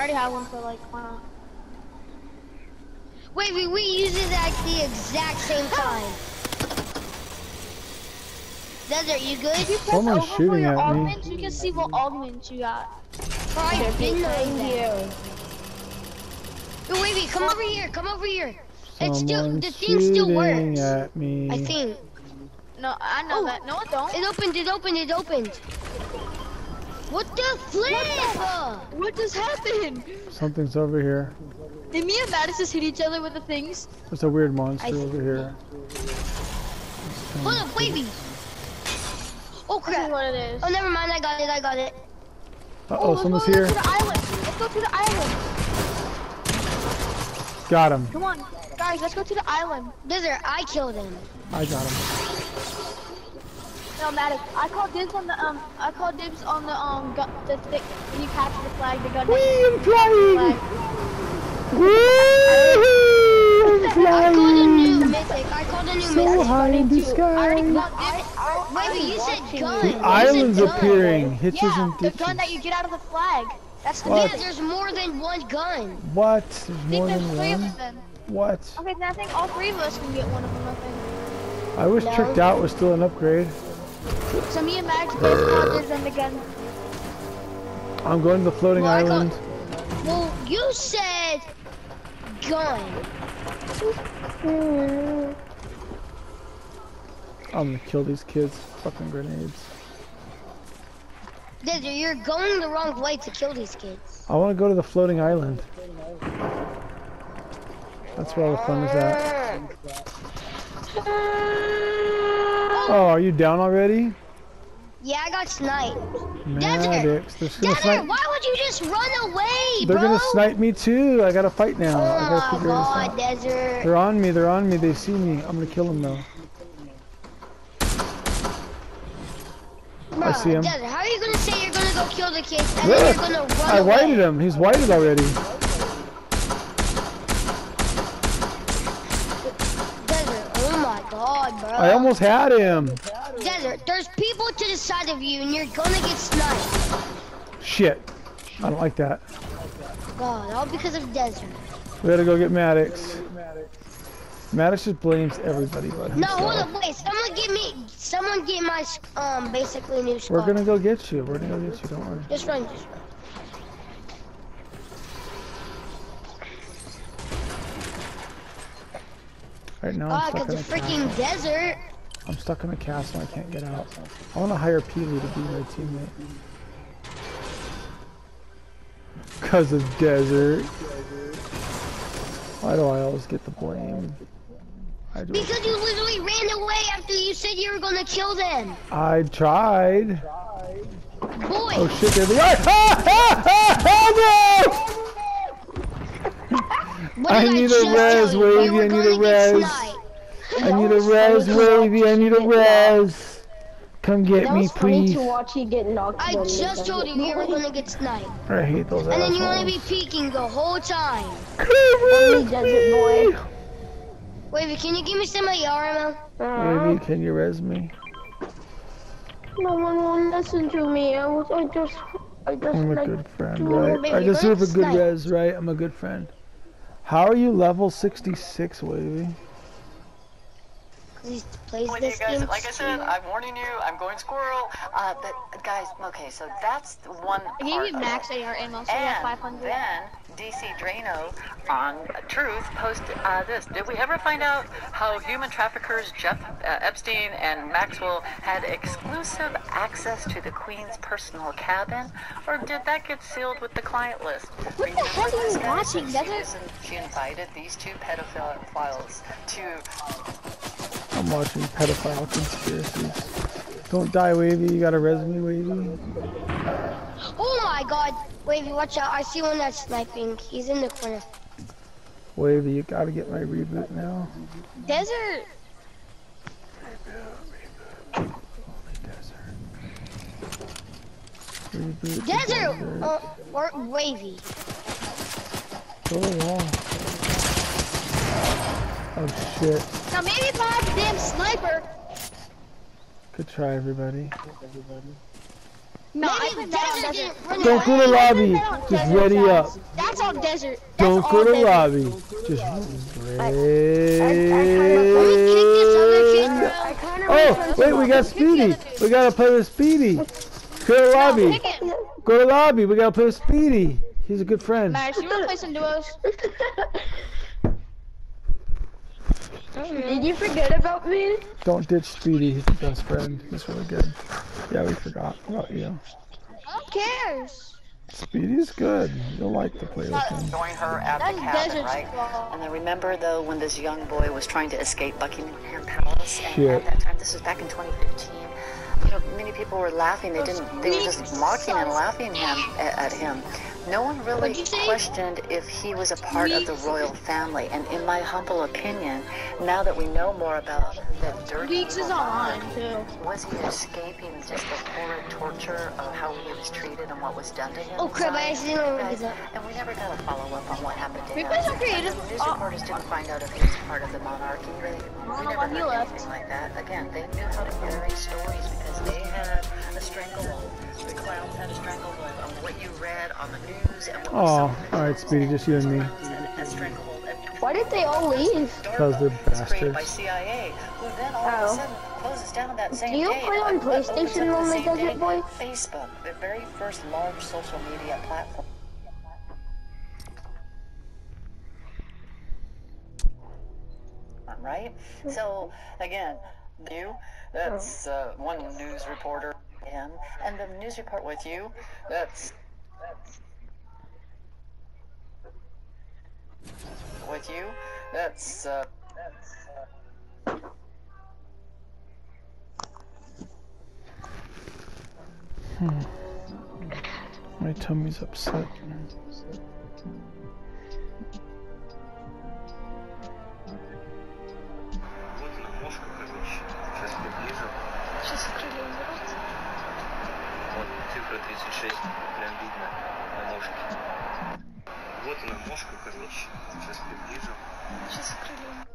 already have one for like, why not? Wait, we, we use it at the exact same time. Desert, you good? If you press Someone's over for your at me. augments, you can see what augments you got. Bro, I didn't know you. Yo, wait, wait, come over here, come over here. It's still, the thing still works. at me. I think. No, I know Oh. that. No, it don't. It opened, it opened, it opened. What the flip? What just happened? Something's over here. Did me and Mattis just hit each other with the things? There's a weird monster I- over here. Hold up, wavy. Oh crap. what it is. Oh, never mind, I got it, I got it. Uh oh, let's someone's go here. to the island. Let's go to the island. Got him. Come on, guys. Let's go to the island. Desert, I killed him. I got him. No, Mattis. I called dibs on the um. I called dibs on the um. Gun, the stick. When you capture the flag, the gun. Wee, I'm flying! Wee, I'm I called a flying! new mythic. I called a new So mythic. high in the I already sky. called dibs. Wait, you said gun. The You island's gun. appearing. Hitches Yeah, and the gun that you get out of the flag. That's the What? There's more than one gun. What? There's I think more there's than three of one? them. What? Okay, then I think all three of us can get one of them. I think. I wish No. Tricked Out was still an upgrade. So me and Max both called dibs on the gun. I'm going to the floating Well, I got- island. Well, you said gun. I'm gonna kill these kids. Fucking grenades. Desert, you're going the wrong way to kill these kids. I want to go to the floating island. That's where all the fun is at. Ah. Oh, are you down already? Yeah, I got sniped. Desert! They're gonna Desert, snipe. why would you just run away, They're bro? gonna snipe me too. I gotta fight now. I Oh gotta my figure god, this out. Desert. They're on me. They're on me. They see me. I'm gonna kill them though. I see him. Desert, how are you gonna say you're gonna go kill the kid and then you're gonna run I away? whited him. He's whited already. I almost had him. Desert, there's people to the side of you and you're gonna get sniped. Shit. I don't like that. God, all because of Desert. We gotta go get Maddox. Maddox just blames everybody but No, himself. hold up, wait. Someone get me. Someone get my um basically new scar. We're gonna go get you. We're gonna go get you. Don't worry. Just run, just run. Right now, I'm stuck cause in the a freaking castle. desert. I'm stuck in a castle. I can't get out. I want to hire Peely to be my teammate. Cause of desert. Why do I always get the blame? Because you literally ran away after you said you were gonna kill them. I tried. Boy, Oh shit! There they are! Ah, ah, ah, ah, no! What I need a res, tell you? You Wavy, I need a res. I need a res, wavy. I need a res. Come get That me, was funny please. to watch you get knocked I just told you you were gonna get sniped. I hate those And then you assholes. wanna be peeking the whole time. Come with me. Wavy, can you give me some of your ammo? Wavy, can you res me? No one will listen to me. I was, I just, I just I'm a like. good friend, right? Baby, I you're deserve a good snipe. res, right? I'm a good friend. How are you level 66, Wavy? 'Cause he plays When you this guys, game. like I said, too. I'm warning you. I'm going squirrel. Uh, but guys, okay, so that's one. I gave you max it. AR ammo, so you have And 500. then DC Draino on Truth posted uh, this. Did we ever find out how human traffickers Jeff uh, Epstein and Maxwell had exclusive access to the Queen's personal cabin, or did that get sealed with the client list? What the hell are you watching? She, That's was she invited these two pedophiles to I'm watching pedophile conspiracies. Don't die, Wavy. You got a resume, Wavy. Oh my god. Wavy, watch out. I see one that's sniping. He's in the corner. Wavy, you gotta get my reboot now. Desert. Only desert. Reboot. the Desert! Uh, or Wavy. Go along. Oh shit. Now maybe if I had the damn sniper. Good try, everybody. No, I Maybe put that on desert desert. didn't Don't go to lobby. Just desert ready up. That's all desert. That's Don't all go to desert. lobby. Just ready. I kind of Oh, wait, we got Speedy. We gotta play with Speedy. Go to lobby. Go to lobby. We gotta play with Speedy. He's a good friend. Max, you wanna play some duos? Did you forget about me? Don't ditch Speedy. He's the best friend. He's really good. Yeah, we forgot about you. Who cares? Speedy's good. You'll like to play with him. Join her at the cabin, right? And then remember though when this young boy was trying to escape Buckingham Palace, and Shit. at that time, this was back in 2015. You know, many people were laughing. They didn't. They were just mocking and laughing him at, at him. No one really What'd you say? questioned if he was a part of the royal family. And in my humble opinion, now that we know more about that dirty Weeks is online too. was he escaping just the horrid torture of how he was treated and what was done to him? Oh crap! I looked Guys, and we never got a follow up on what happened to him. play some creative. News Oh, reporters didn't find out if he was part of the monarchy. They, we never heard left. anything like that. Again, they knew how to bury stories because they had a stranglehold. The clowns had a stranglehold what you read on the news and what Aw, alright, Speedy, just you and me. Clowns had a stranglehold. And Why did they all leave? Because they're DARPA was created by bastards. CIA, who then all of Oh. a sudden closes down that same Do you day. play on opens up PlayStation the on the same Desert day Boy? Facebook, the very first large social media platform. Right? So, again, you, that's uh, one news reporter, him, and the news report with you, that's. With you, that's. Uh, My tummy's upset. чашку, короче. Сейчас приближу. Сейчас закрыли.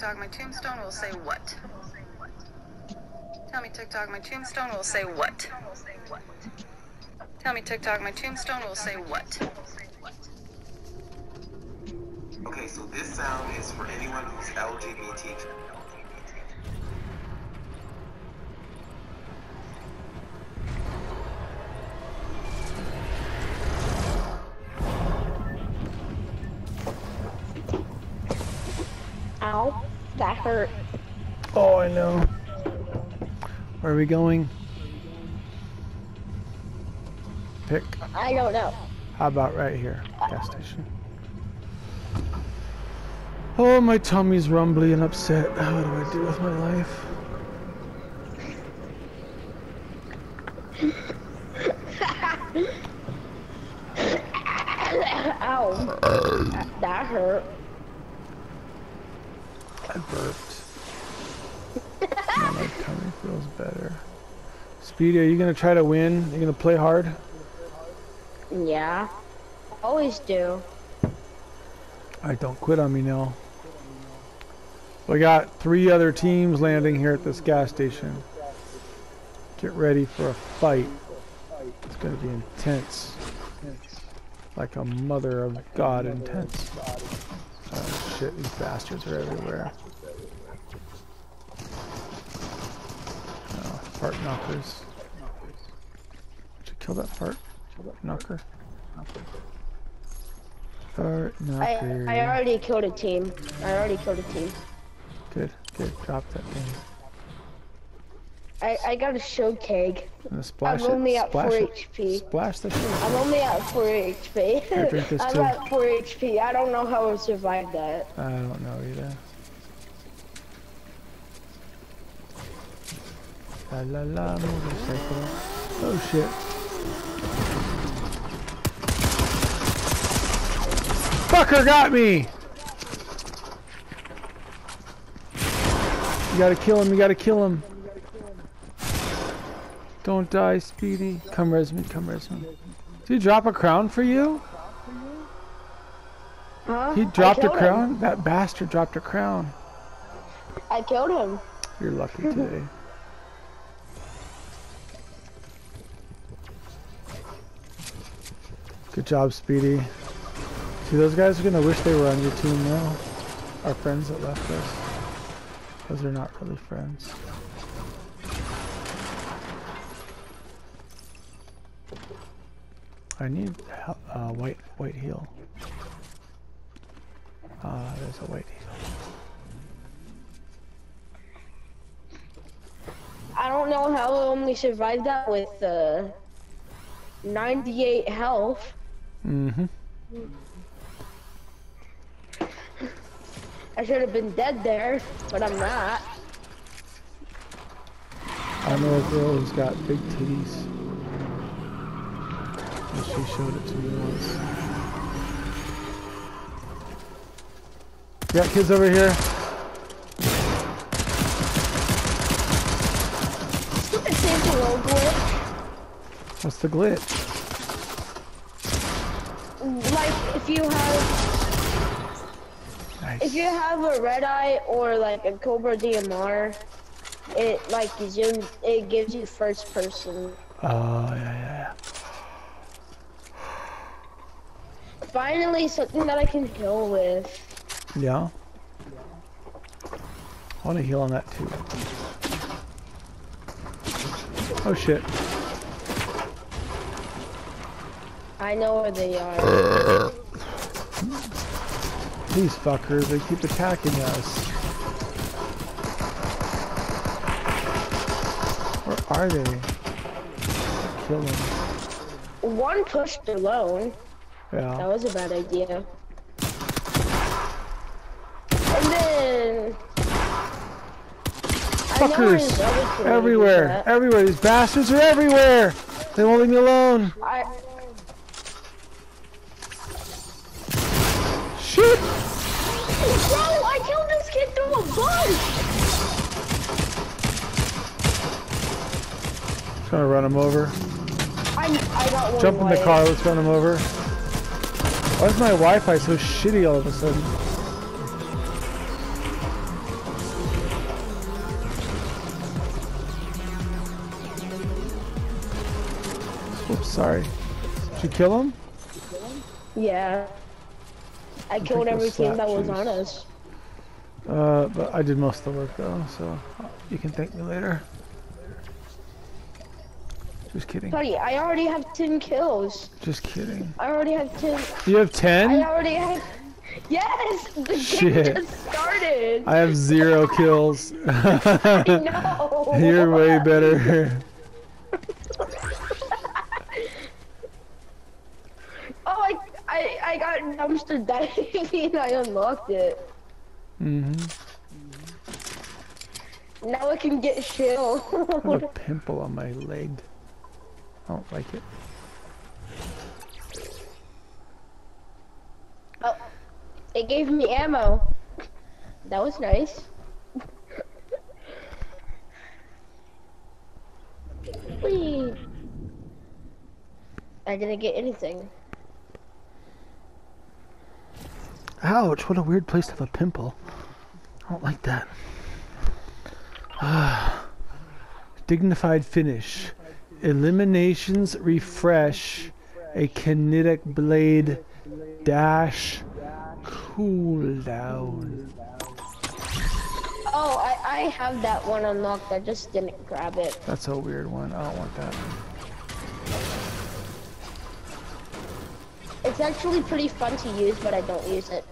TikTok, my tombstone will say what? Tell me, TikTok, my tombstone will say what? Tell me, TikTok, my tombstone will say what? Okay, so this sound is for anyone who's LGBT. Ow, that hurt. Oh, I know. Where are we going? Pick. I don't know. How about right here? Gas station. Oh, my tummy's rumbly and upset. What do I do with my life? Ow. that, that hurt. I burped. now my tummy feels better. Speedy, are you gonna try to win? Are You gonna play hard? Yeah. Always do. Alright, don't quit on me now. We got three other teams landing here at this gas station. Get ready for a fight. It's gonna be intense. Like a mother of God intense. Oh shit, these bastards are everywhere. Oh, fart knockers. Kill that fart knocker? Fart I, knocker. I already killed a team. I already killed a team. Good, good. Drop that thing. I, I got a show keg. And splash I'm it. only at splash 4 it. HP. Splash the shit. I'm only at 4 HP. Here, drink this I'm too. at 4 HP. I don't know how I survived that. I don't know either. La la la motorcycle. Oh shit. Fucker got me! You gotta kill him, you gotta kill him. Don't die, Speedy. Come res me, come res me. Did he drop a crown for you? Huh? He dropped a killed him. crown? That bastard dropped a crown. I killed him. You're lucky today. Good job, Speedy. See, those guys are gonna wish they were on your team now. Our friends that left us. Because they're not really friends. I need hel- uh, white white heel. Ah, there's a white heel. I don't know how I only survived that with uh, 98 health. Mm-hmm. I should have been dead there, but I'm not. I know a girl who's got big titties. And she showed it to me once. Yeah, kids over here. Stupid Santa glitch. What's the glitch? Like, if you have. If you have a red eye or like a Cobra DMR, it like gives you it gives you first person. Oh, yeah, yeah, yeah. Finally, something that I can heal with. yeah. Yeah? I want to heal on that too. Oh shit. I know where they are. These fuckers, they keep attacking us. Where are they? Kill them. One pushed alone. Yeah. That was a bad idea. And then. I know where his other Fuckers! Everywhere! Everywhere! These bastards are everywhere! They won't leave me alone! I. Shit! Bro, I killed this kid through a bunch! Trying to run him over. I, I got one Jump in the car, let's run him over. Why is my Wi-Fi so shitty all of a sudden? Oops, sorry. Did you kill him? Yeah. I think killed team that was on us. Uh, but I did most of the work though, so you can thank me later. Just kidding. Buddy, I already have 10 kills. Just kidding. I already have 10. You have 10? I 10? already have. Yes! The game Shit. just started! I have zero kills. no! You're way better. Oh, I, I, I got dumpster diving and I unlocked it. Hmm Now I can get I shield. have a pimple on my leg. I don't like it. oh, it gave me ammo. That was nice. Whee! I didn't get anything. Ouch, what a weird place to have a pimple. I don't like that. Ah. Dignified finish. Eliminations refresh. A kinetic blade dash cooldown. Oh, I, I have that one unlocked. I just didn't grab it. That's a weird one. I don't want that. It's actually pretty fun to use, but I don't use it.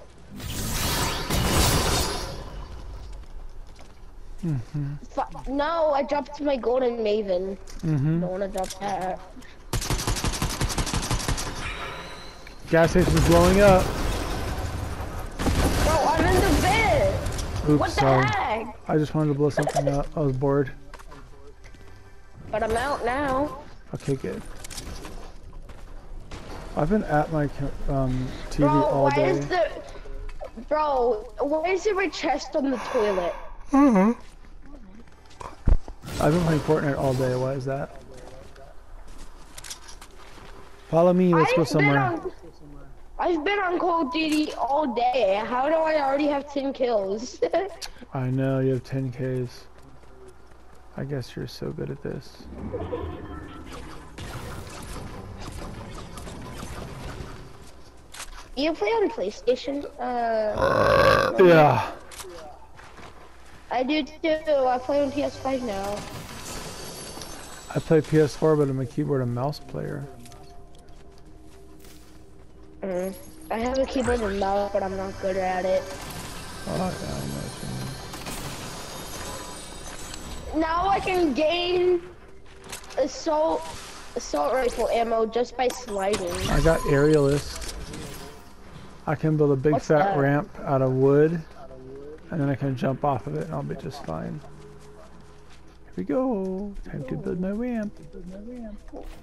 Mm-hmm. No, I dropped my golden maven. Mm-hmm. Don't wanna drop that. Gas station's blowing up. Bro, I'm in the bed. Oops, What the sorry. heck? I just wanted to blow something up. I was bored. But I'm out now. Okay, good. I've been at my um, TV Bro, all why day. is the Bro, why is there a chest on the toilet? I've been playing Fortnite all day. Why is that? Follow me. Let's go I've somewhere. Been on, I've been on Call of Duty all day. How do I already have 10 kills? I know you have 10 Ks. I guess you're so good at this. you play on PlayStation? Uh, Yeah. I do too. I play on PS5 now. I play PS4, but I'm a keyboard and mouse player. Mm. I have a keyboard and mouse, but I'm not good at it. Oh, yeah, I know what you mean. Now I can gain assault assault rifle ammo just by sliding. I got aerialist. I can build a big What's fat that? ramp out of wood, and then I can jump off of it, and I'll be just fine. Here we go. Time to build my ramp.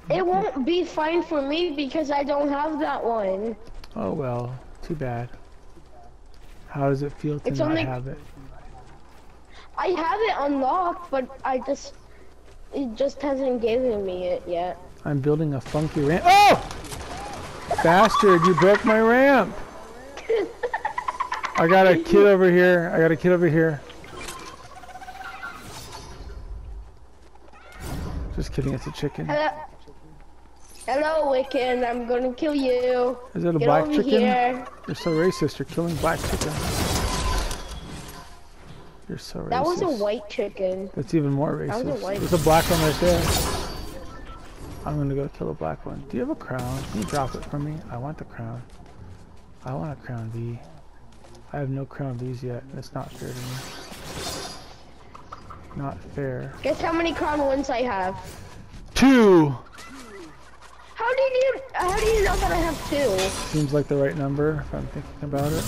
It won't be fine for me because I don't have that one. Oh well, too bad. How does it feel to It's not only- have it? I have it unlocked, but I just it just hasn't given me it yet. I'm building a funky ramp. Oh! Bastard, you broke my ramp! I got a kid over here. I got a kid over here. Just kidding, it's a chicken. Hello, Hello, Wiccan. I'm gonna kill you. Is it a Get black chicken? here. You're so racist. You're killing black chicken. You're so racist. That was a white chicken. That's even more That was a racist. white- There's a black one right there. I'm gonna go kill a black one. Do you have a crown? Can you drop it for me? I want the crown. I want a crown V. I have no crown of these yet, and it's not fair to me. Not fair. Guess how many crown wins I have? Two! How did you? How do you know that I have two? Seems like the right number if I'm thinking about it.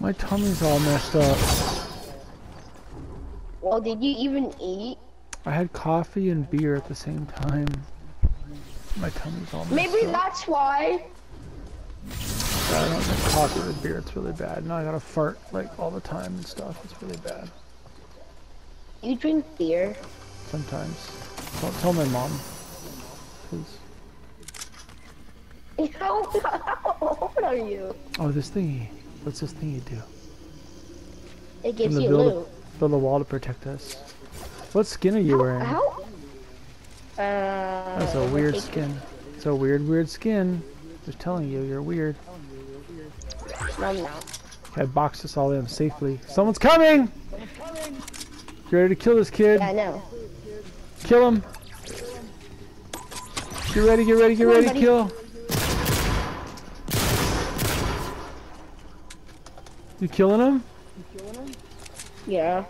My tummy's all messed up. Well, did you even eat? I had coffee and beer at the same time. My tummy's all Maybe up. that's why. I don't drink coffee with beer. It's really bad. Now I gotta fart like all the time and stuff. It's really bad. You drink beer. Sometimes. Don't tell my mom. Please. How how old are you? Oh, this thingy. What's this thing you do? It gives you build loot. a, build a wall to protect us. What skin are you wearing? How? Uh, That's a weird skin. It's a weird, weird skin. Just telling you, you're weird. No, I'm not. I boxed us all in safely. Someone's coming! You ready to kill this kid? Yeah, I know. Kill him! Get ready, get ready, get Come ready, buddy. kill! You killing him? Yeah.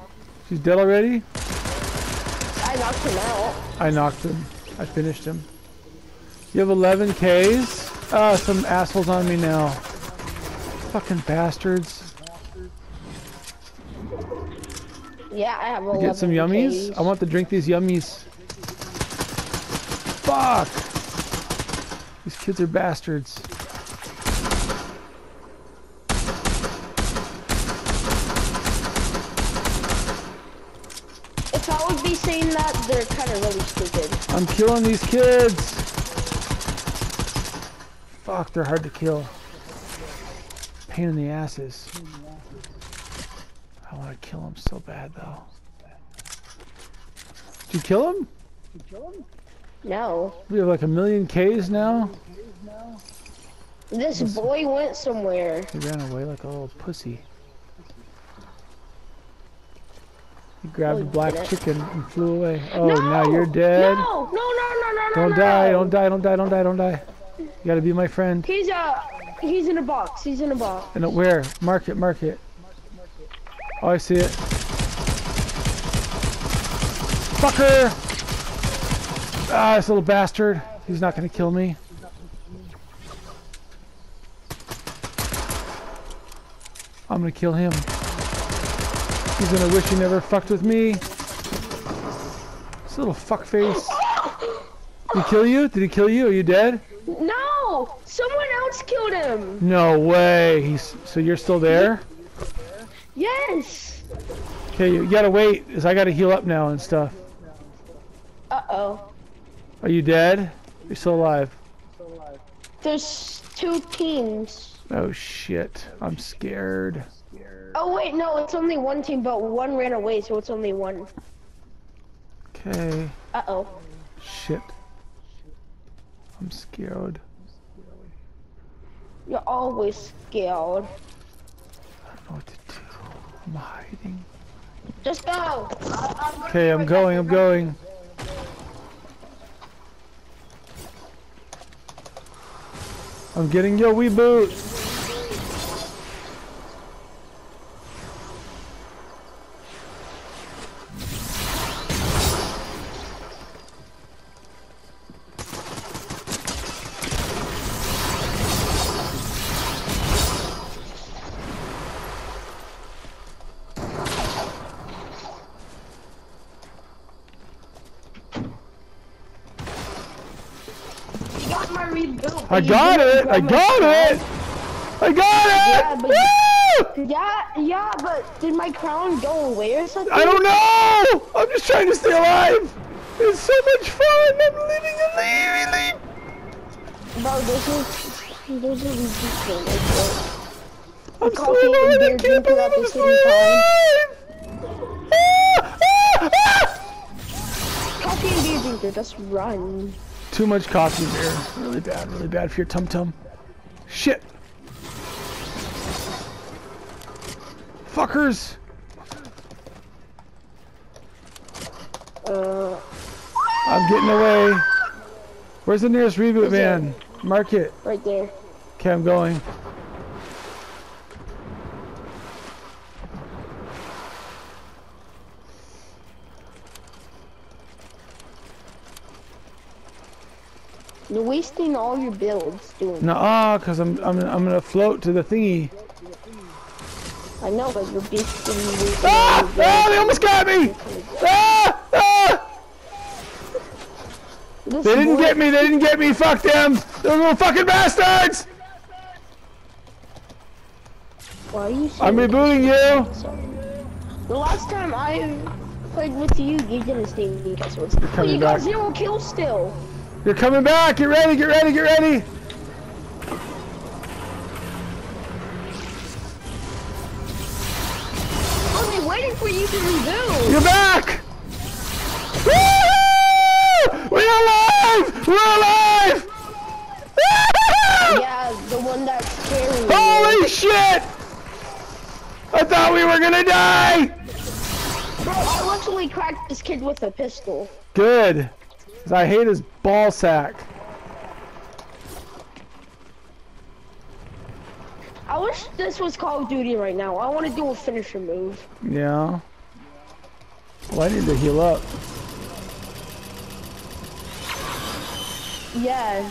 He's dead already? I knocked him out. I knocked him. I finished him. You have 11 Ks? Ah, some assholes on me now. Fucking bastards. Yeah, I have You 11 get some yummies? Ks. I want to drink these yummies. Fuck! These kids are bastards. They're kind of really stupid. I'm killing these kids! Fuck, they're hard to kill. Pain in the asses. I want to kill them so bad though. Did you kill him? No. We have like a million Ks now? This boy went somewhere. He ran away like a little pussy. He grabbed Oh, a black chicken and flew away. Oh, no! now you're dead. No! No, no, no, no, no, Don't no. die, don't die, don't die, don't die, don't die. You gotta be my friend. He's a... he's in a box. He's in a box. And where? Mark it, mark it. Oh, I see it. Fucker! Ah, this little bastard. He's not gonna kill me. I'm gonna kill him. He's gonna wish he never fucked with me. This little fuckface. Did he kill you? Did he kill you? Are you dead? No! Someone else killed him! No way. He's so you're still there? Yes! Okay, you gotta wait, cause I gotta heal up now and stuff. Uh-oh. Are you dead? You're still alive. There's two teams. Oh shit. I'm scared. Oh wait, no, it's only one team, but one ran away, so it's only one. Okay. Uh-oh. Shit. I'm scared. You're always scared. I don't know what to do. I'm hiding. Just go! Okay, I'm going, I'm going. I'm getting your wee boot. I got it! I got it! I got Yeah, it! but- Yeah, yeah, but did my crown go away or something? I don't know! I'm just trying to stay alive! It's so much fun! I'm living and leaving! leaving. Bro, this is this is ridiculous. I'm still alive! and I can't believe I'm still alive! Ah, ah, ah! Coffee and beer drinker, just run. Too much coffee there. Really bad, really bad for your tum tum. Shit! Fuckers! Uh, I'm getting away. Where's the nearest reboot van? Mark it. right there. Okay, I'm going. You're wasting all your builds doing. Nuh-uh, cause I'm I'm I'm gonna float to the thingy. I know, but you're wasting Ah! Ah! They almost got me! Ah! Ah! This They didn't get me! They didn't get me! Fuck them! Those little fucking bastards! Why are you so I'm rebooting you! sorry? The last time I played with you, you didn't stay with me. But coming you got back. zero kills still. You're coming back! Get ready! Get ready! Get ready! I've been waiting for you to rebuild. You're back! We're alive! We're alive! Yeah, the one that's carrying. you. Holy shit! I thought we were gonna die! Bro, I literally cracked this kid with a pistol. Good. 'Cause I hate his ball sack. I wish this was Call of Duty right now. I want to do a finisher move. Yeah. Well, I need to heal up. Yeah.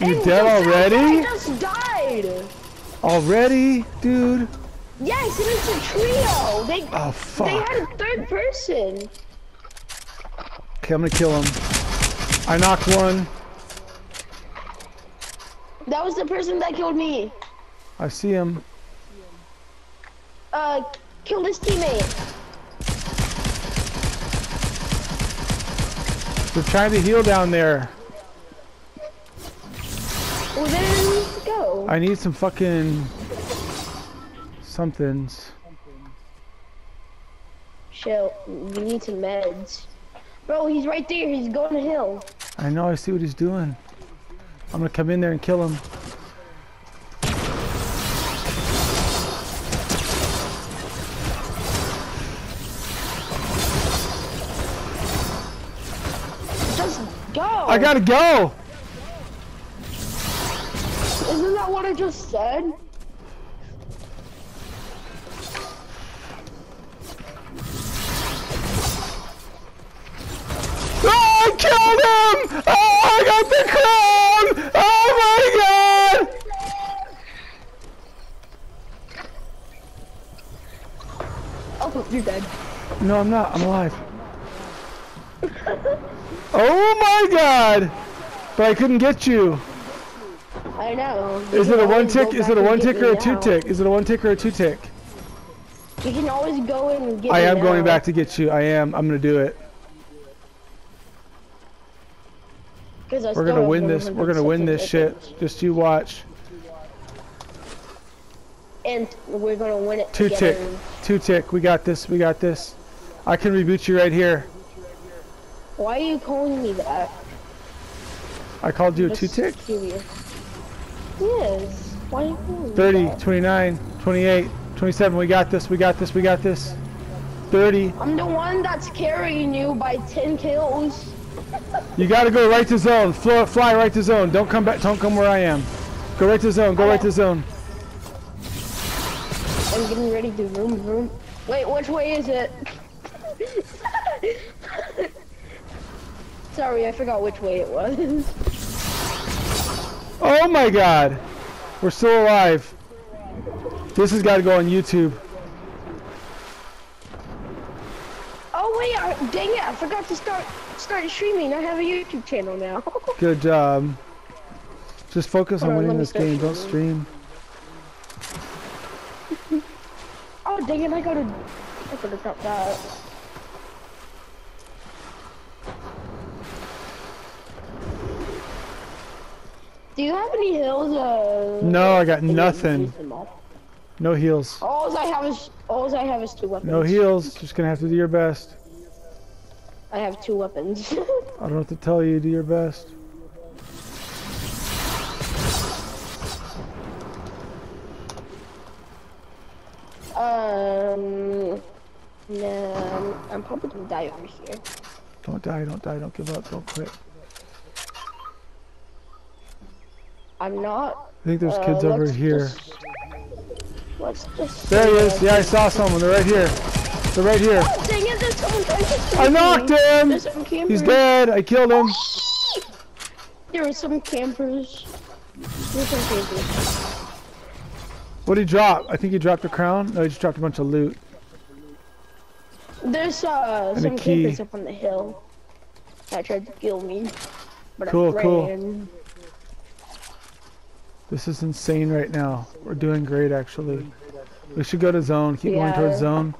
You And dead already? guy just died. Already? Dude? Yes, and it's a trio. They Oh, they had a third person. Okay, I'm gonna kill him. I knocked one. That was the person that killed me. I see him. Uh, killed his teammate. They're trying to heal down there. Well, then go. I need some fucking somethings. Shit, we need some meds. Bro, he's right there. He's going to hill. I know, I see what he's doing. I'm gonna come in there and kill him. Just Go! I gotta go. Isn't that what I just said? Killed him! Oh, I got the crown! Oh my god! Oh, you're dead. No, I'm not. I'm alive. Oh my god! But I couldn't get you. I know. You Is it a one tick? Is it a one tick or a now. two tick? Is it a one tick or a two tick? You can always go in and get I am going back to get you. I am. I'm gonna do it. 'Cause I We're gonna win this. We're gonna win this shit. Just you watch. And we're gonna win it Two together. tick. Two tick. We got this. We got this. I can reboot you right here. Why are you calling me that? I called you a two tick. Curious. Yes. Why are you calling me 30, that? 29, 28, 27. We got this. We got this. We got this. 30. I'm the one that's carrying you by 10 kills. You gotta go right to zone. Fly, fly right to zone. Don't come back. Don't come where I am. Go right to zone. Go right to zone. I'm getting ready to room room. Wait, which way is it? Sorry, I forgot which way it was. Oh my god. We're still alive. This has got to go on YouTube. oh wait, I, dang it! I forgot to start start streaming. I have a YouTube channel now. Good job. Just focus on on, winning this game. Don't stream. oh dang it! I gotta I gotta drop that. Do you have any hills? Uh, No, I got nothing. use them all? No heals. All I have is all I have is two weapons. No heals. Just gonna have to do your best. I have two weapons. I don't what to tell you. Do your best. um, no, I'm, probably gonna die over here. Don't die. Don't die. Don't give up. Don't quit. I'm not. I think there's uh, kids over here. just- let's just. There he is. Yeah, I saw someone. They're right here. They're right here. Oh, dang it! There's someone trying to shoot I me. knocked him. Some campers. He's dead. I killed him. There were some campers. There's some campers. What did he drop? I think he dropped a crown. No, he just dropped a bunch of loot. There's uh And some key. campers up on the hill. That tried to kill me. But Cool, I cool. This is insane right now. We're doing great, actually. We should go to zone. Keep going towards zone.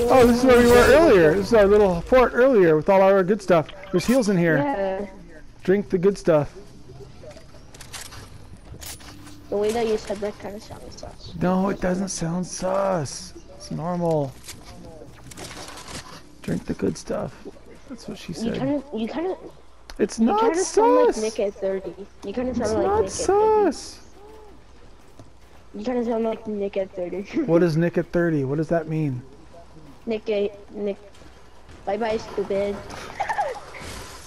Oh, this is where we were earlier. This is our little fort earlier with all our good stuff. There's heals in here. Yeah. Drink the good stuff. The way that you said that kind of sounds sus. No, it doesn't sound sus. It's normal. Drink the good stuff. That's what she You said. kind of, you kind of, It's you not kind of sound like. Nick at 30. You kind of It's sound like not Nick at 30. sus. You kind of sound like Nick at 30. What is Nick at 30? What does that mean? Nick, uh, Nick. Bye bye, stupid.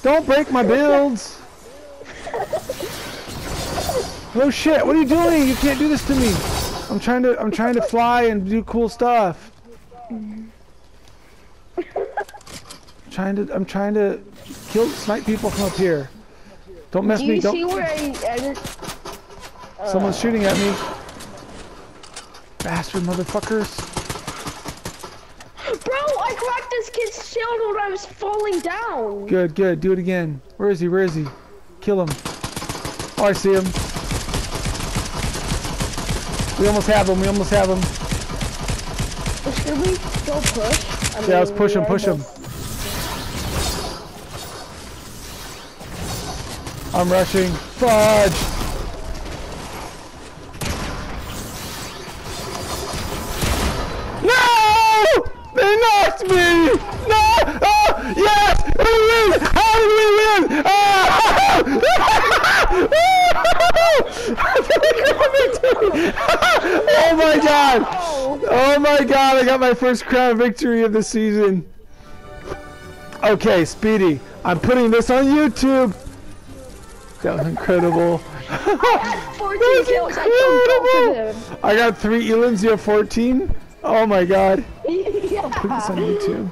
Don't break my builds! Oh shit, what are you doing? You can't do this to me. I'm trying to I'm trying to fly and do cool stuff. trying to I'm trying to kill snipe people from up here. Don't mess Do me, you don't see where I ended? someone's uh. shooting at me. Bastard motherfuckers. Bro, I cracked shield when I was falling down. Good, good, do it again. Where is he? Where is he? Kill him. Oh I see him. We almost have him, we almost have him. Should we go push? I Yeah, let's mean, push him, push him. I'm rushing. Fudge! No! They knocked me! No! Oh! Yes! We win! How did we win? Oh! oh my god! Oh my god, I got my first crown victory of the season. Okay, Speedy, I'm putting this on YouTube. That was incredible. I, 14 kills. I killed both them. I got three elims, you have 14? Oh my god. yeah. Put this on YouTube.